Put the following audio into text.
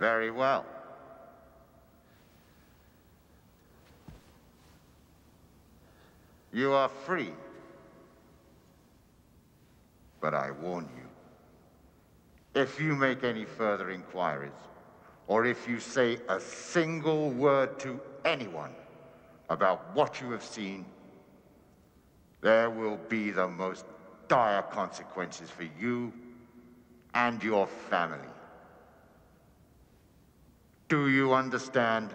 Very well. You are free. But I warn you, if you make any further inquiries, or if you say a single word to anyone about what you have seen, there will be the most dire consequences for you and your family. Do you understand?